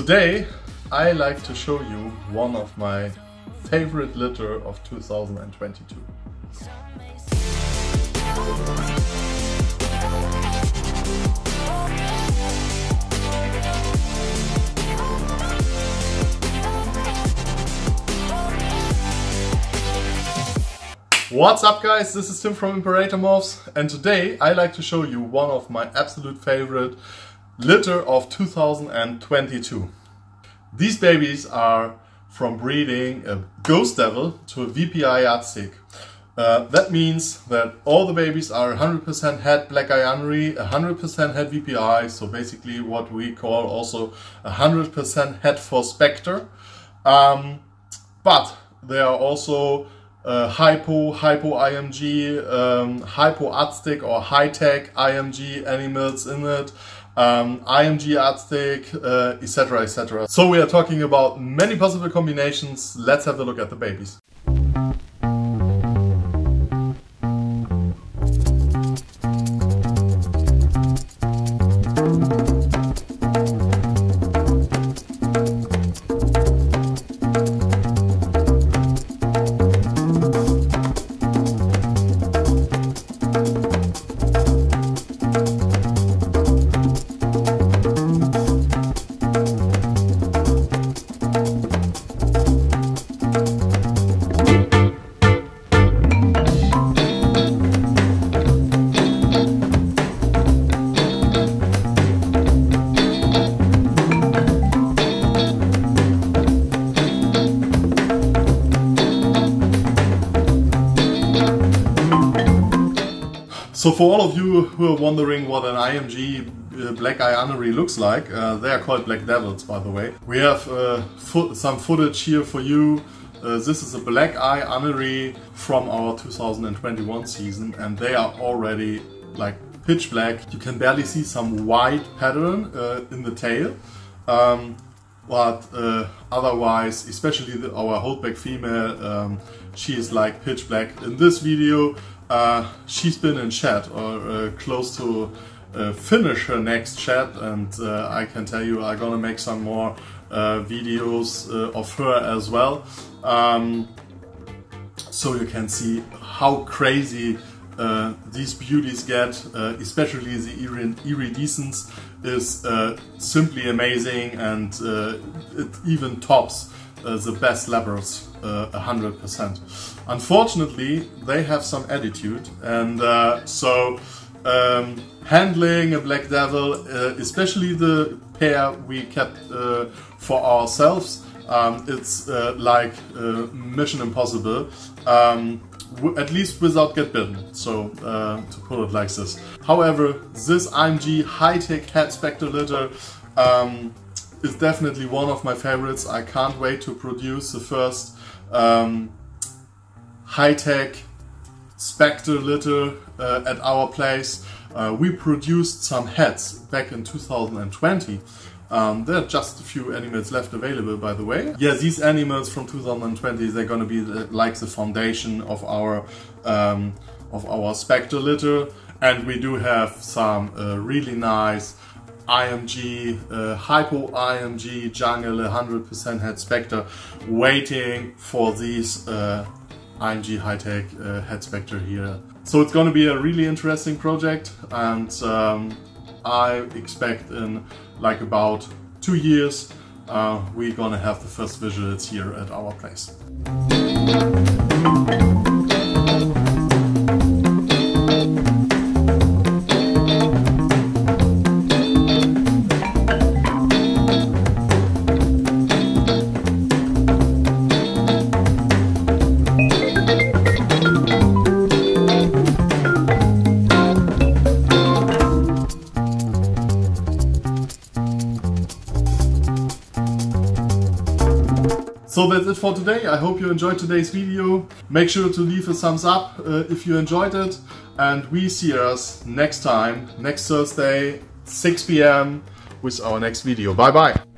Today I like to show you one of my favorite litter of 2022. What's up guys, this is Tim from Imperator Morphs and today I like to show you one of my absolute favorite litter of 2022. These babies are from breeding a ghost devil to a VPI Axanthic. Uh, that means that all the babies are 100% het black eye 100% het VPI, so basically what we call also 100% het for Spectre. Um, but they are also uh, hypo, hypo IMG, um, hypo Axanthic or Hytec IMG animals in it, um, IMG Axanthic, etc. Uh, etc. Et so we are talking about many possible combinations. Let's have a look at the babies. So for all of you who are wondering what an IMG uh, Black Eye Anery looks like, uh, they are called Black Devils by the way. We have uh, fo some footage here for you. Uh, this is a Black Eye Anery from our 2021 season and they are already like pitch black. You can barely see some white pattern uh, in the tail. Um, but uh, otherwise, especially the, our holdback female, um, she is like pitch black. In this video, uh, she's been in chat or uh, close to uh, finish her next chat and uh, I can tell you I'm gonna make some more uh, videos uh, of her as well. Um, so you can see how crazy these beauties get especially the iridescence is simply amazing and it even tops the best levels uh, 100%. Unfortunately, they have some attitude and uh, so um, handling a Black Devil, uh, especially the pair we kept uh, for ourselves, um, it's uh, like uh, Mission Impossible. Um, at least without get bitten, so to put it like this. However, this IMG Hytec het spectre litter is definitely one of my favorites. I can't wait to produce the first um, Hytec Spectre litter uh, at our place. Uh, we produced some hats back in 2020. Um, there are just a few animals left available, by the way. Yeah, these animals from 2020, they're gonna be the, like the foundation of our um, of our Spectre litter. And we do have some uh, really nice IMG, uh, Hypo IMG Jungle 100% het Spectre waiting for these uh, IMG Hytec uh, Het Spectre here. So it's gonna be a really interesting project and um, I expect in like about two years uh, we're gonna have the first visuals here at our place. So that's it for today. I hope you enjoyed today's video. Make sure to leave a thumbs up uh, if you enjoyed it. And we see us next time, next Thursday, 6 p.m. with our next video. Bye bye.